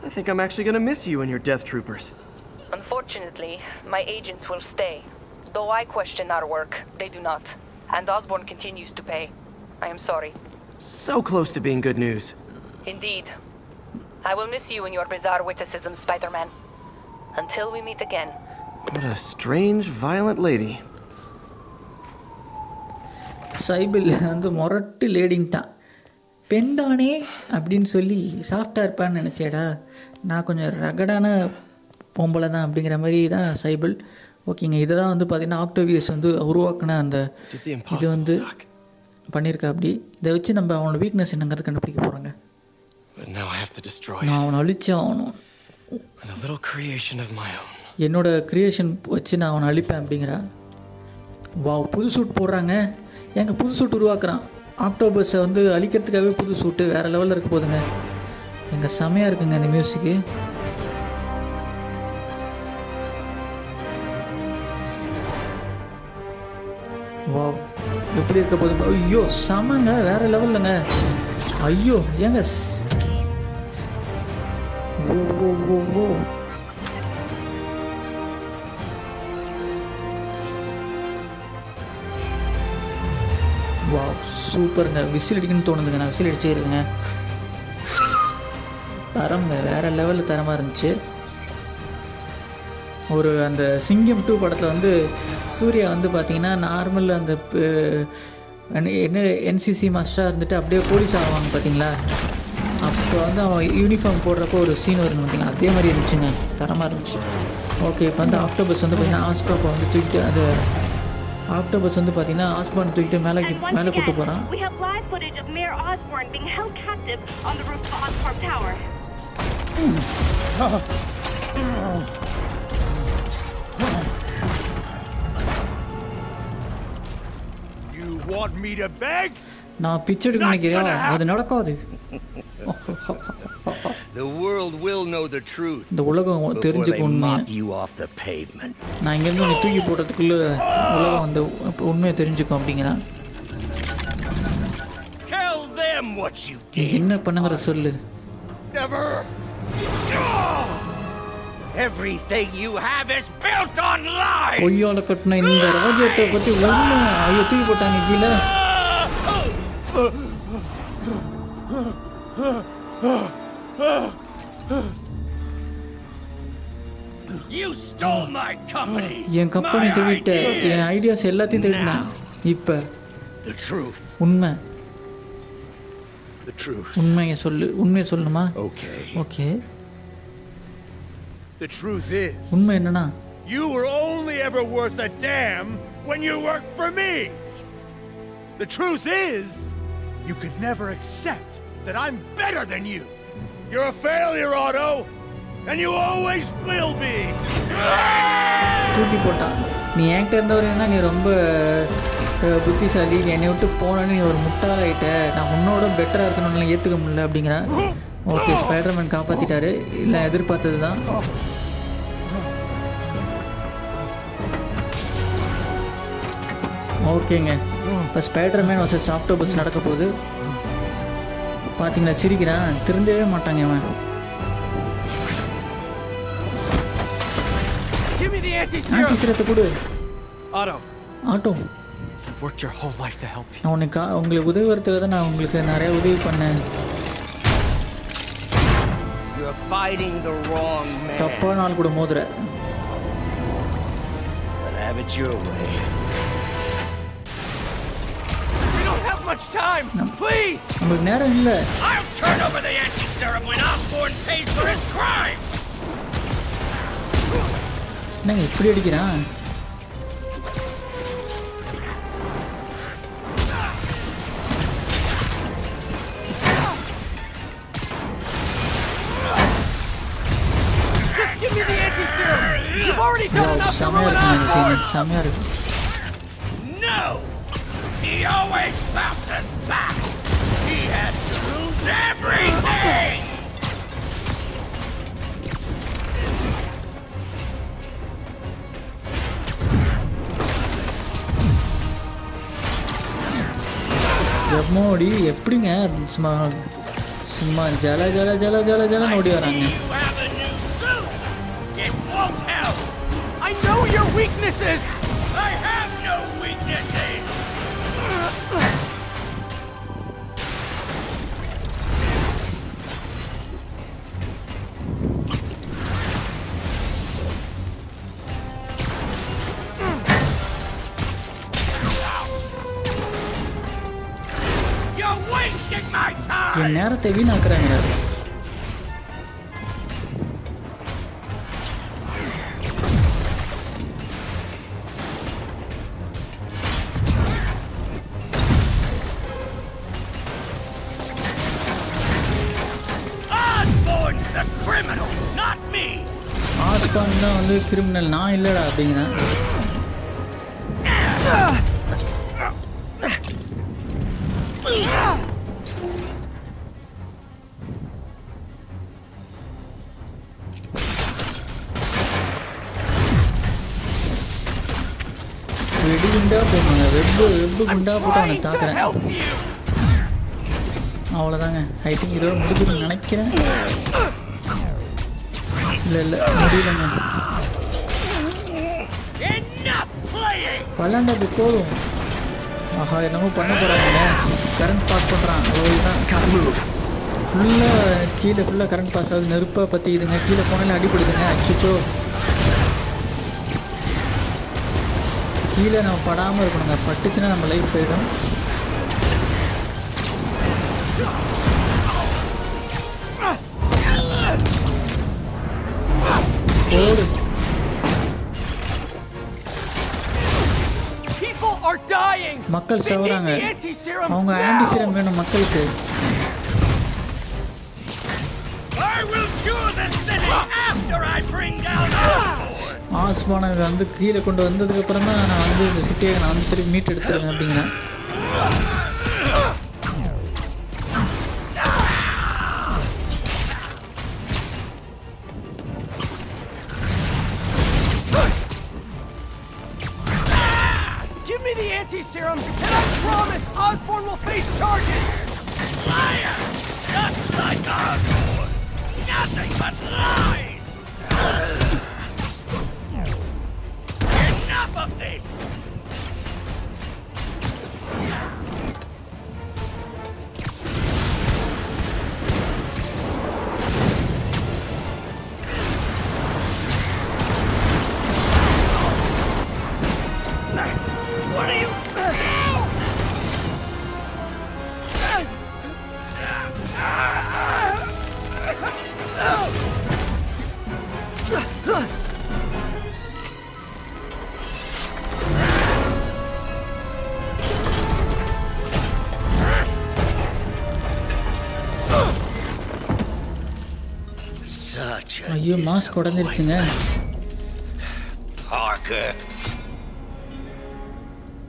I think I'm actually gonna miss you and your death troopers. Unfortunately, my agents will stay. Though I question our work, they do not. And Osborn continues to pay. I am sorry. So close to being good news. Indeed. I will miss you and your bizarre witticisms, Spider-Man. Until we meet again. What a strange, violent lady. Sybil வந்து முரட்டு லேடின்ட்டான் பெண் தானே அப்படின்னு சொல்லி சாஃப்டாக இருப்பான்னு நினச்சேடா நான் கொஞ்சம் ரகடான பொம்பளை தான் அப்படிங்கிற மாதிரி தான் சைபிள் ஓகேங்க இதை தான் வந்து பார்த்தீங்கன்னா ஆக்டோவியஸ் வந்து உருவாக்குன அந்த Did the இது impossible, வந்து Doc. பண்ணியிருக்கா அப்படி. இதை வச்சு நம்ம அவனோட வீக்னஸ் என்னங்கிறது கண்டுபிடிக்க போகிறாங்க But now I have to destroy நான். அவனை அழிச்சே ஆகணும். With a little creation of my own. என்னோட க்ரியேஷன் வச்சு நான் அவனை அழிப்பேன் அப்படிங்கிறா. வாவ் புது சூட் போடுறாங்க. ஏங்க புது சூட் உருவாக்குறான். ஆக்டோபஸை வந்து அழிக்கிறதுக்காகவே புது சூட்டு வேறு லெவலில் இருக்க போதுங்க. எங்கள் செமையாக இருக்குங்க இந்த மியூசிக்கு வாவ் எப்படி இருக்க போது ஐயோ செமங்க வேற லெவல்லங்க ஐயோ ஏங்க ஓ ஓ ஓ ஓ. வா சூப்பருங்க. விசில் அடிக்கணும்னு தோணுதுங்க. நான் விசில் அடிச்சே இருக்குங்க. தரம்ங்க. வேற லெவலில் தரமாக இருந்துச்சு. ஒரு அந்த சிங்கம் டூ படத்தில் வந்து சூர்யா வந்து பார்த்தீங்கன்னா நார்மல் அந்த என்ன என்சிசி மாஸ்டராக இருந்துட்டு அப்படியே போலீஸ் ஆவாங்க பார்த்தீங்களா அப்போ வந்து அவன் யூனிஃபார்ம் போடுறப்போ ஒரு சீன் வரும் பார்த்தீங்களா அதே மாதிரி இருந்துச்சுங்க. தரமாக இருந்துச்சு. ஓகே இப்போ வந்து ஆக்டோபஸ் வந்து பார்த்தீங்கன்னா ஆஸ்காப்பை வந்து தூக்கிட்டு அது ஆக்டோபஸ் வந்து பார்த்தீங்கன்னா ஆஸ்பான் தூக்கிட்டு மேலே மேலே கூட்டு போகிறான் [laughs] want me to beg? நான் பிச்சை எடுக்க நினைக்கிறேன் அது நடக்காது The world will know the truth இந்த உலகம் before they தெரிஞ்சுக்க உண்மையை mop you off the pavement. நான் இங்கேருந்து உன்னை தூக்கி போடுறதுக்குள்ள உலகம் வந்து உண்மையை தெரிஞ்சுக்கும் அப்படிங்கிறான் Tell them what you நீ did. என்ன பண்ணுங்கிற சொல்லு Never. Everything you have is built on lies. பொய்யால கட்டின இந்த ராஜ்யத்தை பத்தி உண்மை ஐயோ தூக்கி போட்டாங்க கீழே You stole my company. என் கம்பெனி my திருடிட்ட ideas. என் ஐடியாஸ் எல்லாத்தையும் திருடினேன் இப்ப The truth. உண்மை The truth. உண்மையை சொல்லு உண்மையை சொல்லணுமா Okay. Okay The truth is, உண்மை என்னன்னா you were only ever worth a damn when you worked for me. The truth is, you could never accept that I'm better than you. You're a failure, Otto, and you always will be. தூக்கி போட்டான் நீ என்கிட்ட இருந்தவரைன்னா நீ ரொம்ப அஹ், புத்திசாலி நீ என்னை விட்டு போனோன்னு நீ ஒரு முட்டாளாயிட்ட நான் உன்னோட பெட்டராக இருக்கணும்னு ஏற்றுக்க முடியல அப்படிங்கிறேன் ஓகே ஸ்பைடர்மேன் காப்பாற்றிட்டாரு இல்லை எதிர்பார்த்தது தான் ஓகேங்க. இப்போ ஸ்பைடர்மேன் வர்சஸ் ஆக்டோபஸ் நடக்க போகுது. பார்த்தீங்களா சிரிக்கிறான். திருந்தவே மாட்டாங்க anti-serum! ஆன்டி சிரத்தை கொடு. Otto people. நான் உனக்கு உங்களுக்கு உதவுறதுக்காக தான் நான் உங்களுக்கு நிறைய உதவி பண்ணேன். You're fighting the wrong man. தப்பான ஆள் கூட மோதுற But have it your way. We don't have much time! Please! நம்மளுக்கு நேரம் இல்லை I'll turn over the anti-serum when Osborn pays for his crime. என்னங்க இப்படி அடிக்கிறான் செமையா ruin இருக்குங்க இந்த சீன் Osborn! செமையா இருக்கு No! He always bounces back. He has to lose everything. எம்மோடி எப்படிங்க சும்மா சும்மா ஜல ஜல ஜல ஜல ஜலன்னு ஓடி வராங்க weaknesses! I have no weaknesses. You're wasting my time. என் நேரத்தை வீணாக்குறாங்க வந்து நான் இல்லடா அப்படிங்கிறேன் வெடி குண்டா போடுங்க வெப்பு வெப்பு குண்டா போட்டு அவனை தாக்குறேன். அவ்வளோதாங்க ஐ திங்க் இதோட முடிஞ்சுன்னு நினைக்கிறேன். இல்லை இல்லை முடியலங்க. Enough playing. போதும். ஆஹா என்னமோ பண்ண போகிறாங்க கரண்ட் பாஸ் பண்ணுறான் அவ்வளோதான் ஃபுல்லாக கீழே ஃபுல்லாக கரண்ட் பாஸ் ஆகுது. நெருப்பாக பற்றிக்குதுங்க கீழே போனாலும் அடிப்படுதுங்க அச்சுச்சோ. கீழே நம்ம படாமல் இருக்கணுங்க. பட்டுச்சுன்னா நம்ம லைஃப் போயிடும். போடு. மக்கள் சவறாங்க. அவங்க now! ஆன்டி சீரம் வேணும் மக்களுக்கு! ஆஸ்மானை வந்து கீழே கொண்டு வந்ததுக்கு அப்புறம் தான் நான் வந்து இந்த சிட்டியை நான் வந்து திருப்பி மீட் எடுத்துருவேன் அப்படிங்கிறேன். ஐயோ மாஸ்க் உடஞ்சிருச்சுங்க.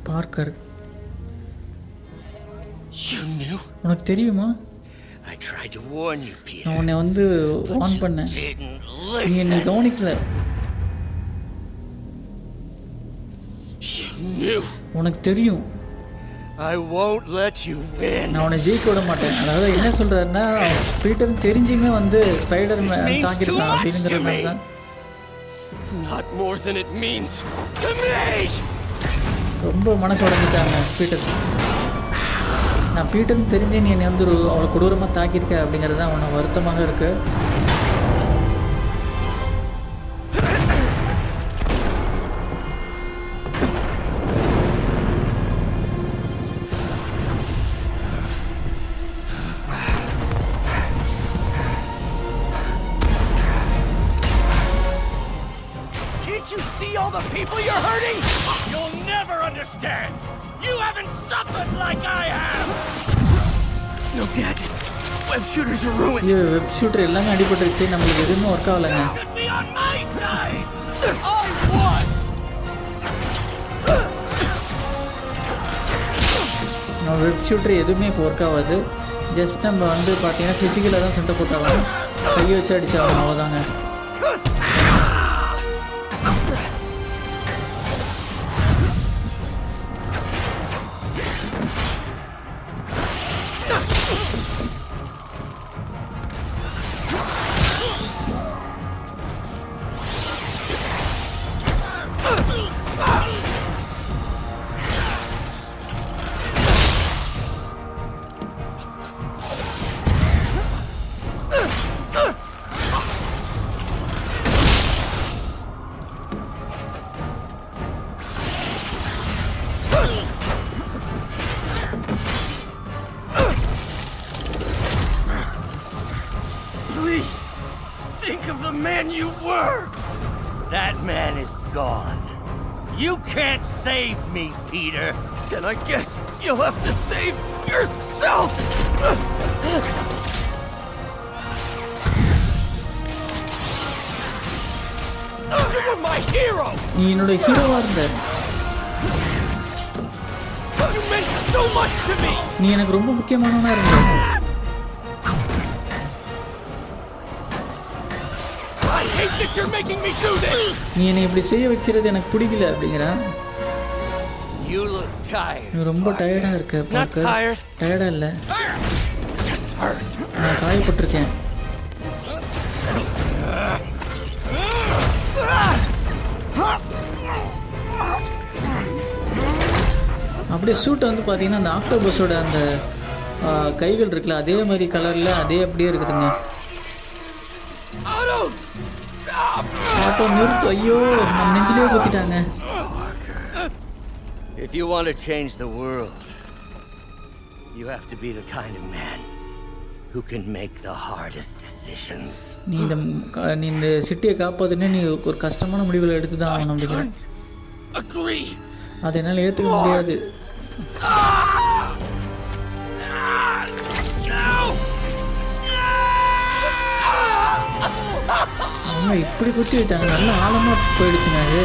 பார்க்கர்? உனக்கு தெரியுமா. நான் உன்னை வந்து வான் பண்ணேன் நீ என்னை. கவனிக்கல. உனக்கு தெரியும் I won't let you win. நான் உன்னை ஜெயிக்க விட மாட்டேன். அதாவது என்ன சொல்றாருன்னா பீட்டர் தெரிஞ்சுமே வந்து ஸ்பைடர் மேன் தாக்கியிருக்கான் அப்படிங்கிற மாதிரி தான் Not more than it means to me. ரொம்ப மனசு உடஞ்சிட்டாங்க பீட்டர். நான் பீட்டர்னு தெரிஞ்சே நீ என்னை வந்து ஒரு அவ்வளோ கொடூரமாக தாக்கியிருக்க அப்படிங்கிறது தான் அவனை வருத்தமாக இருக்கு. Can't you see all the people you're hurting? You'll never understand. You haven't suffered like I have. No gadgets. Web shooters are ruined. ஐயோ வெப் ஷூட்டர் எல்லாமே அடிபட்டுருச்சு நம்மளுக்கு எதுவுமே work ஆகலைங்க Should be on my side. I won! நம்ம web shooter எதுவுமே இப்போ work ஆகாது just நம்ம வந்து பார்த்தீங்கன்னா ஃபிசிக்கலாக தான் சண்டை போட்டாகணும் கையை வச்சு அடிச்சாகணும் அவ்வளோதாங்க Then I guess you'll have to save yourself! You were my hero! நீ என்னோட ஹீரோவாக இருந்த You meant so much to me! நீ எனக்கு ரொம்ப முக்கியமானவனா இருந்த I hate that you're making me do this! நீ என்னை இப்படி செய்ய வைக்கிறது எனக்கு பிடிக்கல அப்படிங்கிறான் You look tired. நீ ரொம்ப டயர்டாக இருக்க Not பார்க்க tired. டயர்டாக இல்லை. நான் காயப்பட்டிருக்கேன் அப்படியே சூட் வந்து பார்த்தீங்கன்னா அந்த ஆக்டோபஸோட அந்த கைகள் இருக்குல்ல அதே மாதிரி கலரில் அதே அப்படியே இருக்குதுங்க! ஆட்டோ நிறுத்து ஐயோ நம்ம நெஞ்சிலே குத்திட்டாங்க If you want to change the world, you have to be the kind of man who can make the hardest decisions. நீ இந்த க- நீ இந்த சிட்டியை காப்பாத்துனே நீ ஒரு கஷ்டமான முடிவுகளை எடுத்து தான் ஆகணும் அப்படிங்கிறேன் Agree. அதை என்னால் ஏற்றுக்க முடியாது. அவங்க இப்படி குத்தி விட்டாங்க நல்ல ஆழமாக போயிடுச்சுங்க அது.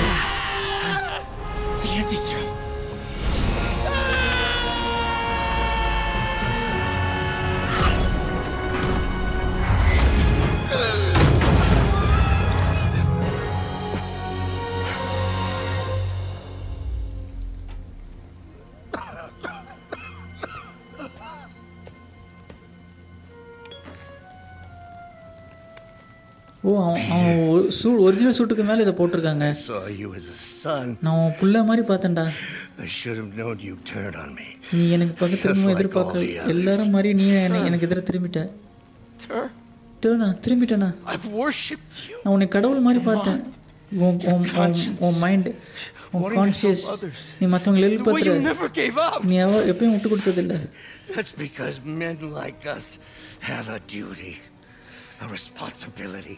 ஓ அவன் அவன் ஒரு சூ ஒரிஜினல் சூட்டுக்கு மேலே இதை போட்டிருக்காங்க. நான் உன் புள்ள மாதிரி பார்த்தேன்டா. நீ எனக்கு பக்கம் திரும்ப எதிர்பார்க்க. எல்லாரும் மாதிரி நீ என்னை எனக்கு எதிர திரும்பிட்ட worshipped you. நான் உன்னை கடவுள் மாதிரி பார்த்தேன் உன் மைண்ட் உன் others. நீ மற்றவங்களை எழுப்பத்துற. நீ எவ எப்பயும் விட்டு கொடுத்ததில்ல That's because men like us have a duty, a responsibility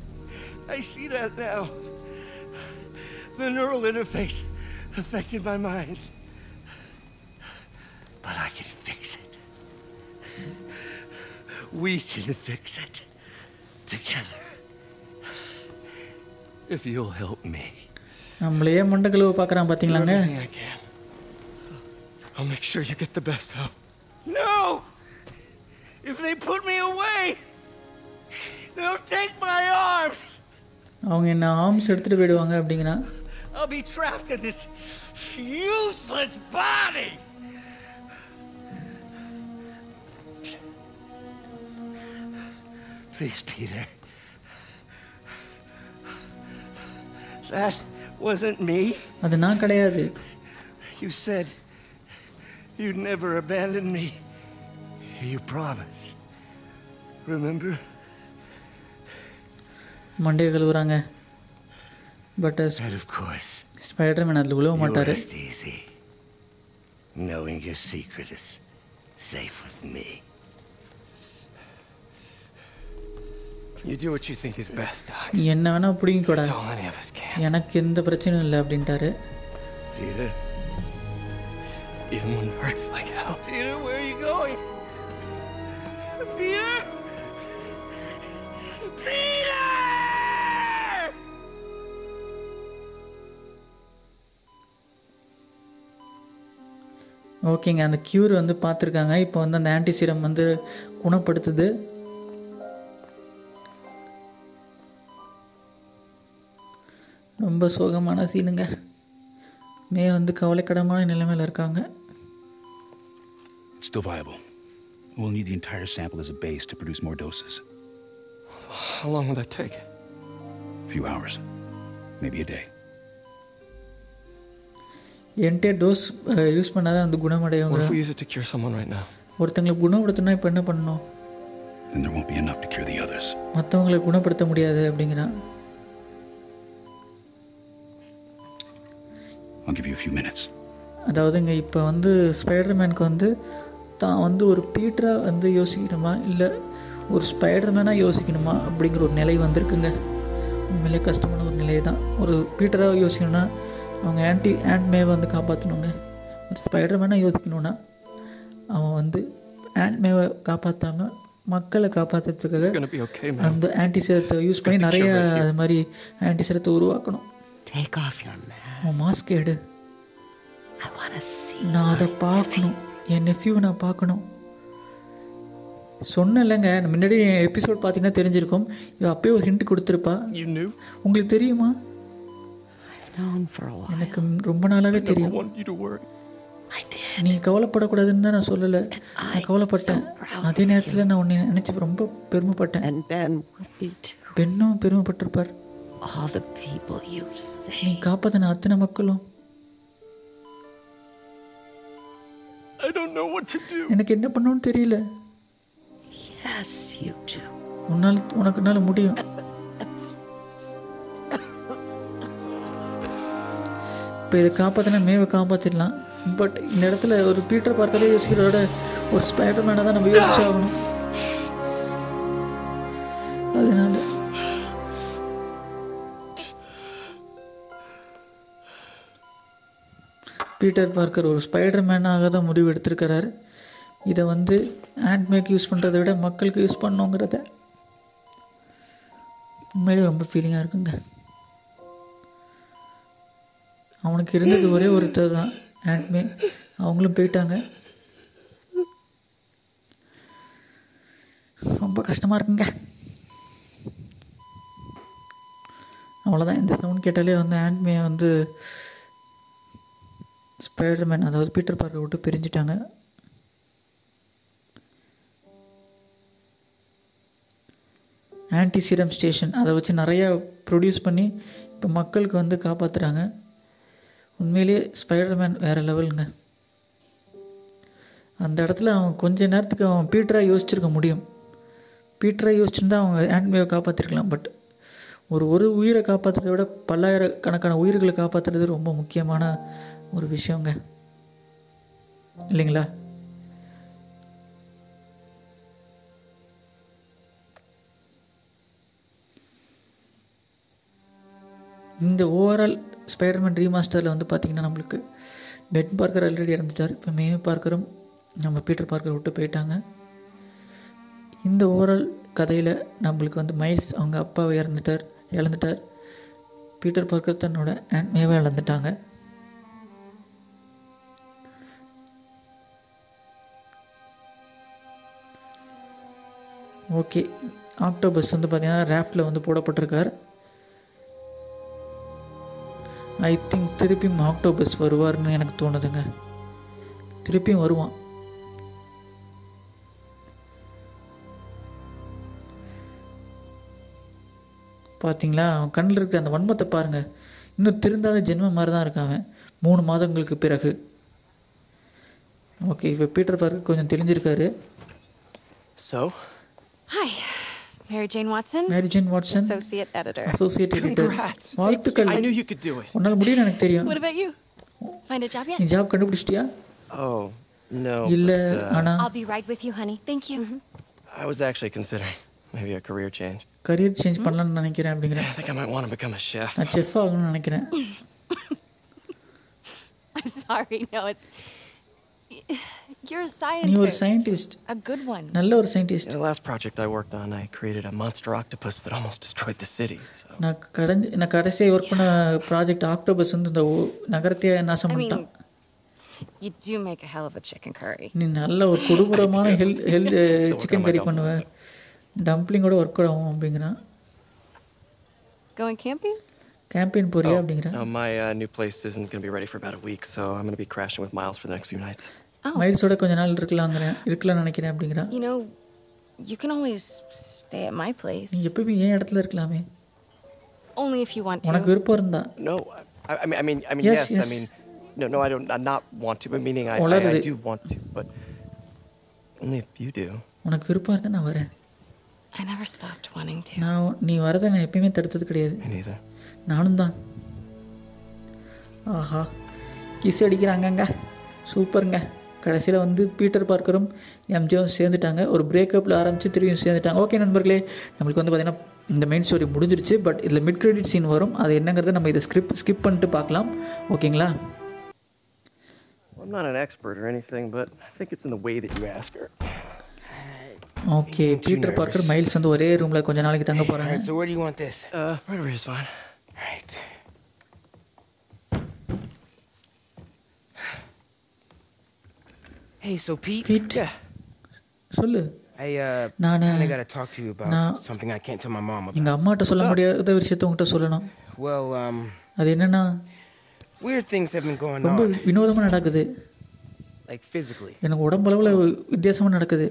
I see that now. The neural interface affected my mind. But I can fix it. We can fix it together. If you'll help me. நம்மளையே மண்டை கழுவ பார்க்குறான் Do பார்த்தீங்களாங்க everything I can. I'll make sure you get the best help. No! If they put me away, they'll take my arms. அவங்க என்ன arms எடுத்துகிட்டு போயிடுவாங்க அப்படிங்கிறான் I'll be trapped in this useless body. Please, Peter. That wasn't me. அது நான் கிடையாது You said you'd never abandon me. You promised. Remember? மண்டையை கழுவுறாங்க but And of course, Spiderman அதில் உழவ you மாட்டார் rest easy, knowing your secret is safe with me. You do what you think is best, Doc. நீ என்ன வேணால் பிடிங்கக்கூடா So many of us can. எனக்கு எந்த பிரச்சனையும் இல்லை அப்படின்ட்டாரு Peter? Even when it hurts like hell. Peter, where are you going? Peter? Peter! ஓகேங்க அந்த க்யூர் வந்து பார்த்துருக்காங்க இப்போ வந்து அந்த ஆன்டி சீரம் வந்து குணப்படுத்துது ரொம்ப சோகமான சீனுங்க மே வந்து கவலைக்கிடமான நிலைமையில் இருக்காங்க It's still viable. We'll need the entire sample as a base to produce more doses. How long will that take? A few hours, maybe a day. என்கிட்ட டோஸ் யூஸ் பண்ணாதான் வந்து What குணமடையுங்க if we use it to cure someone right now? ஒருத்தங்களை குணப்படுத்தணும்னா இப்போ என்ன பண்ணணும்? Then there won't be enough to cure the others. மற்றவங்களை குணப்படுத்த முடியாது அப்படிங்கிறான் I'll give you a few minutes. அதாவதுங்க இப்போ வந்து ஸ்பைடர்மேனுக்கு வந்து தான் வந்து ஒரு பீட்டராக வந்து யோசிக்கணுமா? இல்லை ஒரு ஸ்பைடர்மேனாக யோசிக்கணுமா? அப்படிங்கிற ஒரு நிலை வந்திருக்குங்க. உண்மையிலே கஷ்டமான ஒரு நிலை தான் ஒரு பீட்டராக யோசிக்கணும்னா அவங்க ஆன்டி ஆண்ட் மேவை வந்து காப்பாற்றணுங்க ஒரு ஸ்பைடர்மேனாக யோசிக்கணும்னா. அவன் வந்து ஆண்ட் மேவை காப்பாற்றாமல் மக்களை காப்பாற்றுறதுக்காக. அந்த ஆன்டி சிரத்தை யூஸ் பண்ணி நிறைய அது மாதிரி ஆன்டி சிரத்தை உருவாக்கணும். மாஸ்க் எடு. நான் அதை பார்க்கணும். என் நெஃப்யூவை நான் பார்க்கணும். சொன்னேன்லங்க முன்னாடி என் எபிசோட் பார்த்தீங்கன்னா தெரிஞ்சிருக்கும். இவ அப்பயே ஒரு ஹிண்ட் கொடுத்துருப்பா? உங்களுக்கு தெரியுமா? Known for a while. எனக்கு ரொம்ப நாளாகவே I தெரியும். நீ கவலைப்படக்கூடாதுன்னு தான் நான் சொல்லலை நான் கவலைப்பட்டேன் அதே நேரத்தில் நான் உன்னை நினச்சி ரொம்ப பெருமைப்பட்டேன். பெண்ணும் பெருமைப்பட்டிருப்பார் All the people you've saved. நீ காப்பாத்தின அத்தனை மக்களும் I don't know what to do. எனக்கு என்ன பண்ணணும்னு தெரியல Yes, you do. உன்னால் உனக்குனால முடியும் [laughs] இப்போ இதை காப்பாற்றினா மேவை காப்பாற்றிடலாம் பட் இந்த இடத்துல ஒரு பீட்டர் பார்க்கலே யோசிக்கிறத விட ஒரு ஸ்பைடர் மேனை தான் நம்ம யோசிச்சு ஆகணும். அதனால. பீட்டர் பார்க்கர் ஒரு ஸ்பைடர் மேனாக தான் முடிவு எடுத்திருக்கிறாரு. இதை வந்து ஹேண்ட்மேக் யூஸ் பண்ணுறதை விட மக்களுக்கு யூஸ் பண்ணுங்கிறத. உண்மையிலே ரொம்ப ஃபீலிங்காக இருக்குங்க. அவனுக்கு இருந்தது ஒரே ஒருத்தர் தான் ஆண்ட்மே அவங்களும் போயிட்டாங்க. ரொம்ப கஷ்டமாக இருக்குங்க. அவ்வளோதான் இந்த சவுண்ட் கேட்டாலே வந்து ஆண்ட்மே வந்து ஸ்பைடர்மேன் அதாவது பீட்டர் பார்க்கரை விட்டு பிரிஞ்சிட்டாங்க. ஆன்டி சீரம் ஸ்டேஷன் அதை வச்சு நிறையா ப்ரொடியூஸ் பண்ணி இப்போ மக்களுக்கு வந்து காப்பாற்றுறாங்க உண்மையிலேயே ஸ்பைடர்மேன் வேறு லெவலுங்க அந்த இடத்துல அவன் கொஞ்ச நேரத்துக்கு அவன் பீட்டராக யோசிச்சிருக்க முடியும். பீட்டராக யோசிச்சிருந்தா அவங்க ஆன்மேவை காப்பாற்றிருக்கலாம் பட் ஒரு ஒரு உயிரை காப்பாற்றுறதை விட பல்லாயிரக்கணக்கான உயிர்களை காப்பாற்றுறது ரொம்ப முக்கியமான ஒரு விஷயங்க. இல்லைங்களா? இந்த ஓவரால் ஸ்பைடர்மேன் ரீமாஸ்டரில் வந்து பார்த்திங்கன்னா நம்மளுக்கு பென் பார்க்கர் ஆல்ரெடி இறந்துட்டார். இப்போ மே பார்க்கரும் நம்ம பீட்டர் பார்க்கர் விட்டு போயிட்டாங்க. இந்த ஓவரால் கதையில் நம்மளுக்கு வந்து மைல்ஸ் அவங்க அப்பாவை இறந்துட்டார் இழந்துட்டார். பீட்டர் பார்க்கர் தன்னோட அண்ட் மேவை இழந்துட்டாங்க. ஓகே ஆக்டோபஸ் வந்து பார்த்தீங்கன்னா ரேஃப்டில் வந்து போடப்பட்டிருக்கார். ஐ திங்க் திருப்பியும் ஆக்டோபஸ் வருவார்னு எனக்கு தோணுதுங்க. திருப்பியும் வருவான். பார்த்தீங்களா அவன் கண்ணில் இருக்கிற அந்த வன்மத்தை பாருங்கள் இன்னும் திருந்தாத ஜென்மம் மாதிரி தான் இருக்கான் அவன். மூணு மாதங்களுக்கு பிறகு. ஓகே இப்போ பீட்டர் பார்க்க கொஞ்சம் தெரிஞ்சிருக்காரு So, Hi, Mary Jane Watson. Mary Jane Watson Associate editor. Associate editor Congrats. வாழ்த்துக்கள் I knew you could do it. உன்னால் முடியும் எனக்கு தெரியும் What about you? Find a job yet? நீ ஜாப் கண்டுபிடிச்சிட்டியா Oh, no. இல்லை but, uh, ஆனால் I'll be right with you, honey. Thank you. I was actually considering maybe a career change. Career change பண்ணலாம்னு நினைக்கிறேன் அப்படிங்கிறேன் I think I might want to become a chef. நான் chef [laughs] ஆகணும்னு நினைக்கிறேன் I'm sorry. No, it's. You're a நீ ஒரு scientist. Scientist A good one. நல்ல ஒரு scientist In the last project I worked on, I created a monster octopus that almost destroyed the city. So, நான் கடைஞ்சி நான் கடைசியாக ஒர்க் பண்ண project octopus வந்து இந்த ஊ- நகரத்தையே நாசம் I mean, பண்ணிட்டான் you do make a hell of a chicken curry. நீ நல்ல ஒரு கொடூரமான hell hell Still work chicken on my கறி பண்ணுவேன் டம்ப்ளிங்கோட ஒர்க் ஆகும் அப்படிங்கிறான் Going camping? கேம்பெயின் போறியா அப்படிங்கிறான் no, my uh, new place isn't going to be ready for about a week, so I'm going to be crashing with Miles for the next few nights. Oh. மைல்ஸோட கொஞ்ச நாள் இருக்கலாங்கிறேன் இருக்கலாம்னு நினைக்கிறேன் அப்படிங்கிறான் You know, you can always stay at my place. நீ எப்பவுமே ஏன் இடத்துல இருக்கலாமே Only if you want உனக்கு to. விருப்பம் இருந்தா No, I, I mean, I mean, I mean, Yes, yes, yes. I mean, no, no, I don't, I not want to, but meaning I, I, I do want to, but only if you do. உனக்கு விருப்பம் இருந்தால் நான் வரேன் I never stopped wanting to. நான் நீ வரதை நான் எப்பயுமே தடுத்தது கிடையாது. நானும் தான் ஆஹா கிஸ் அடிக்கிறாங்கங்க சூப்பருங்க கடைசியில் வந்து பீட்டர் பார்க்கரும் எம்ஜியும் சேர்ந்துட்டாங்க. ஒரு பிரேக்கப்பில் ஆரம்பித்து திரும்பியும் சேர்ந்துட்டாங்க. ஓகே நண்பர்களே நம்மளுக்கு வந்து பார்த்திங்கன்னா இந்த மெயின் ஸ்டோரி முடிஞ்சிருச்சு. பட் இதில் மிட் கிரெடிட் சீன் வரும். அது என்னங்கிறத நம்ம இதை ஸ்கிரிப்ட் ஸ்கிப் பண்ணிட்டு பார்க்கலாம். ஓகேங்களா? I'm not an expert or anything, but I think it's in the way that you ask her. Okay Peter Parker Miles வந்து ஒரே ரூமில் கொஞ்ச நாளைக்கு தங்க போகிறாங்க Alright, so where do you want this? Uh, right over here is fine. Right. Hey, so Pete? Pete? Yeah. சொல்லு I uh நான் kinda gotta talk to you about நான் something I can't tell my mom about. எங்கள் அம்மாட்ட சொல்ல முடியாத விஷயத்த உங்கள்கிட்ட சொல்லணும் Well, um அது என்னென்னா weird things have been going ரொம்ப on. வினோதமாக நடக்குது like physically. எனக்கு உடம்பளவில் வித்தியாசமாக நடக்குது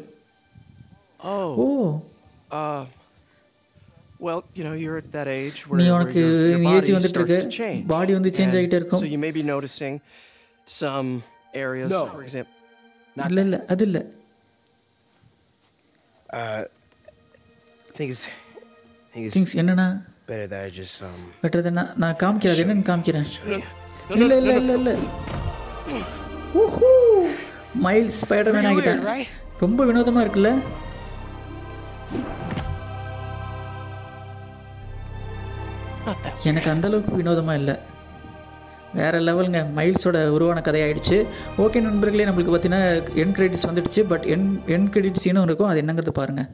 Oh. Oh. Uh. Well, you know, you're at that age where, நீ where உனக்கு your, your நீ ஏஜ் body வந்துட்டு starts to இருக்கு change. பாடி வந்து சேஞ்ச் And ஆகிட்டே இருக்கும் So you may be noticing some areas, No. for example. இல்லை இல்லை அது இல்லை I think it's. I think it's things என்னன்னா? better that I just um. Better தான் நான் காமிக்கிறேன் என்னன்னு காமிக்கிறேன். இல்லை இல்லை இல்லை இல்லை. ஊஹூ! மைல்ஸ் ஸ்பைடர் மேன் ஆகிட்டேன். ரொம்ப வினோதமாக இருக்குல்ல? எனக்கு அந்த அளவுக்கு வினோதமாக இல்லை. வேறு லெவலுங்க. மைல்ஸோட உருவான கதையாயிடுச்சு. ஓகே நண்பர்களே நம்மளுக்கு பார்த்தீங்கன்னா என் கிரெடிட்ஸ் வந்துடுச்சு. பட் என் என் கிரெடிட் சீனும் இருக்கும். அது என்னங்கிறது பாருங்கள்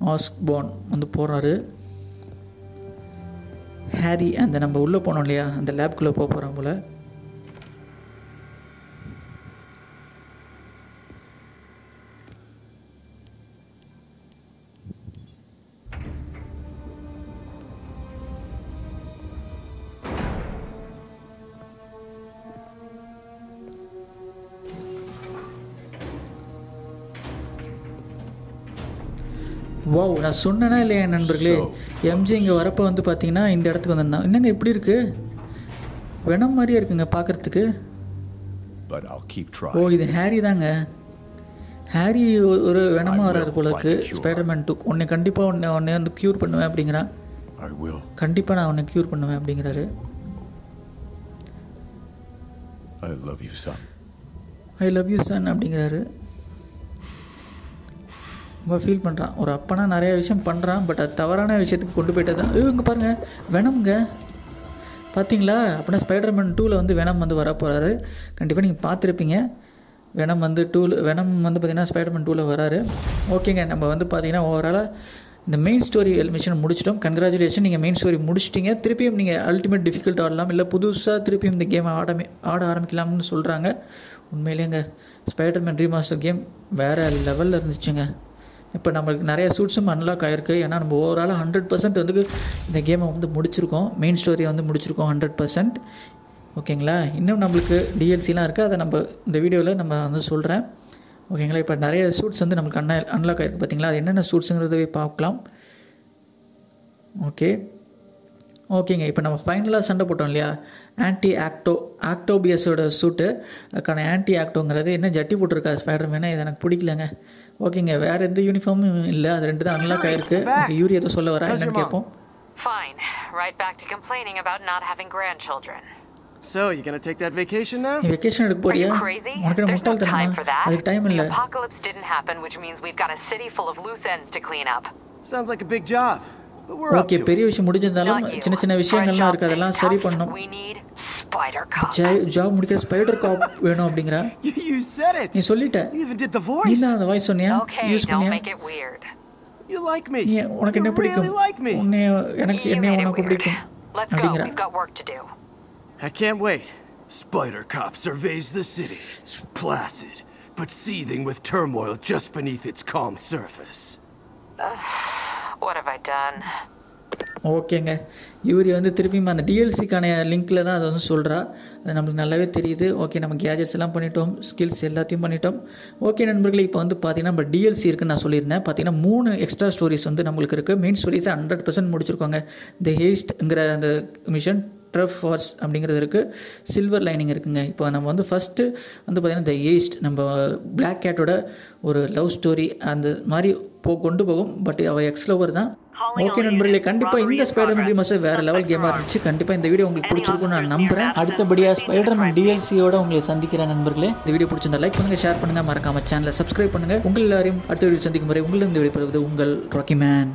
ஆஸ்பான் வந்து போகிறாரு ஹாரி அந்த நம்ம உள்ளே போனோம் இல்லையா? அந்த லேப்குள்ளே போக போகிறோம் போல். வாவ் நான் சொன்னேனா இல்லையா என் நண்பர்களே எம்ஜி இங்கே வரப்போ வந்து பார்த்தீங்கன்னா இந்த இடத்துக்கு வந்திருந்தான். என்னங்க எப்படி இருக்கு? வெனம் மாதிரியே இருக்குங்க பார்க்கறதுக்கு ஓ trying. இது ஹாரி தாங்க. ஹாரி ஒரு வெனமாக வராரு போல இருக்கு. ஸ்பைடர்மேன் டூ உன்னை கண்டிப்பாக உன்னை உன்னை வந்து க்யூர் பண்ணுவேன் அப்படிங்கிறான். கண்டிப்பாக நான் உன்னை க்யூர் பண்ணுவேன் அப்படிங்கிறாரு. I love you, son. I love you son அப்படிங்கிறாரு. ரொம்ப ஃபீல் பண்ணுறான் ஒரு அப்பனா நிறைய விஷயம் பண்ணுறான் பட் அது தவறான விஷயத்துக்கு கொண்டு போயிட்டு தான் இவங்க பாருங்கள் வேணாமுங்க பார்த்தீங்களா அப்படின்னா ஸ்பைடர்மேன் டூவில் வந்து வெனம் வந்து வரப்போகிறாரு கண்டிப்பாக நீங்கள் பார்த்துருப்பீங்க. வெனம் வந்து டூவில் வெனம் வந்து பார்த்தீங்கன்னா ஸ்பைடர்மேன் டூவில் வராரு. ஓகேங்க நம்ம வந்து பார்த்தீங்கன்னா ஓவராலாக இந்த மெயின் ஸ்டோரி மிஷன் முடிச்சிட்டோம். கங்க்ராச்சுலேஷன் நீங்கள் மெயின் ஸ்டோரி முடிச்சிட்டிங்க. திருப்பியும் நீங்கள் அல்டிமேட் டிஃபிகல்ட் ஆடலாம். இல்லை புதுசாக திருப்பியும் இந்த கேமை ஆட ஆட ஆரம்பிக்கலாம்னு சொல்கிறாங்க உண்மையிலேங்க ஸ்பைடர்மேன் ரீமாஸ்டர் கேம் வேறு லெவலில் இருந்துச்சுங்க. இப்போ நம்மளுக்கு நிறைய சூட்ஸும் அன்லாக் ஆகிருக்கு ஏன்னா நம்ம ஓவராலாக ஹண்ட்ரட் பர்சன்ட் வந்து இந்த கேமை வந்து முடிச்சிருக்கோம். மெயின் ஸ்டோரியை வந்து முடிச்சிருக்கோம் ஹண்ட்ரட் பர்சன்ட் ஓகேங்களா? இன்னும் நம்மளுக்கு டிஎல்சிலாம் இருக்குது அதை நம்ம இந்த வீடியோவில் நம்ம வந்து சொல்கிறேன் ஓகேங்களா? இப்போ நிறைய சூட்ஸ் வந்து நம்மளுக்கு அன்ன அன்லாக் ஆகிருக்கு பார்த்தீங்களா அது என்னென்ன சூட்ஸுங்கிறத பார்க்கலாம். ஓகே. ஓகேங்க. இப்போ நம்ம ஃபைனலாக சண்டை போட்டோம் இல்லையா? ஆன்டி ஆக்டோ ஆக்டோபியஸோட சூட்டு அதுக்கான ஆன்டி ஆக்டோங்கிறது என்ன? ஜட்டி போட்டிருக்கா ஸ்பைடர்மேனே இது எனக்கு பிடிக்கலங்க. ஓகேங்க வேறு எந்த யூனிஃபார்மும் இல்லை அது ரெண்டு தான் அன்லாக் ஆகிருக்கு யூரி எதுவும் சொல்ல வரா என்னன்னு கேட்போம் Fine. Right back to complaining about not having grandchildren. So, you gonna take that vacation now? Vacation எடுக்க போறியா There's no time for that. அதுக்கு டைம் The இல்லை apocalypse didn't happen, which means we've got a city full of loose ends to clean up. Sounds like a big job, okay பெரிய விஷயம் முடிஞ்சிருந்தாலும் சின்ன சின்ன விஷயங்கள்லாம் இருக்குது அதெல்லாம் சரி பண்ணணும் Spider Cop. ஜாப் முடிக்க ஸ்பைடர் காப் வேணும் அப்படிங்கிற You, you said it. நீ சொல்லிட்ட You even did the நீ voice. தான் அந்த வாய்ஸ் சொன்னியா Okay, யூஸ் don't பண்ணியா make it weird. You like me. நீ உனக்கு என்ன You பிடிக்கும் really like me. உன்னை எனக்கு You என்னை made it உனக்கு weird. பிடிக்கும் Let's go. அப்படிங்கிற We've got work to do. I can't wait. Spider Cop surveys the city, placid, but seething with turmoil just beneath its calm surface. What have I done? ஓகேங்க. யூரி வந்து திருப்பியும் அந்த டிஎல்சிக்கான லிங்க்கில் தான் அதை வந்து சொல்கிறா அது நம்மளுக்கு நல்லாவே தெரியுது. ஓகே நம்ம கேஜெட்ஸ் எல்லாம் பண்ணிட்டோம். ஸ்கில்ஸ் எல்லாத்தையும் பண்ணிட்டோம். ஓகே நண்பர்களே இப்போ வந்து பார்த்தீங்கன்னா நம்ம டிஎல்சி இருக்குன்னு நான் சொல்லியிருந்தேன். பார்த்தீங்கன்னா மூணு எக்ஸ்ட்ரா ஸ்டோரிஸ் வந்து நம்மளுக்கு இருக்குது மெயின் ஸ்டோரிஸை ஹண்ட்ரட் பர்சன்ட் முடிச்சிருக்கோங்க. த ஹேஸ்ட்ங்கிற அந்த மிஷன் ட்ரஃப் ஃபார்ஸ் அப்படிங்கிறது இருக்குது சில்வர் லைனிங் இருக்குங்க. இப்போ நம்ம வந்து ஃபஸ்ட்டு வந்து பார்த்திங்கன்னா த ஏஸ்ட் நம்ம பிளாக் கேட்டோட ஒரு லவ் ஸ்டோரி அந்த மாதிரி போ கொண்டு போகும். பட் அவள் எக்ஸ் லவர் தான். ஓகே நண்பர்களே கண்டிப்பாக இந்த ஸ்பைடர்மேன் மாஸ்டர் வேறு லெவல் கேமாக இருந்துச்சு. கண்டிப்பாக இந்த வீடியோ உங்களுக்கு பிடிச்சிருக்கும்னு நான் நம்புறேன். அடுத்தபடியாக ஸ்பைடர்மேன் டிஎல்சியோட உங்களை சந்திக்கிறேன் நண்பர்களே. இந்த வீடியோ பிடிச்சிருந்தா லைக் பண்ணுங்கள் ஷேர் பண்ணுங்கள் மறக்காம சேனலை சப்ஸ்கிரைப் பண்ணுங்கள் உங்கள் எல்லாரையும் அடுத்த வீடியோ சந்திக்கும் வரை உங்களிடம் இந்த வீடியோ பெறுவது உங்கள் ராக்கி மேன்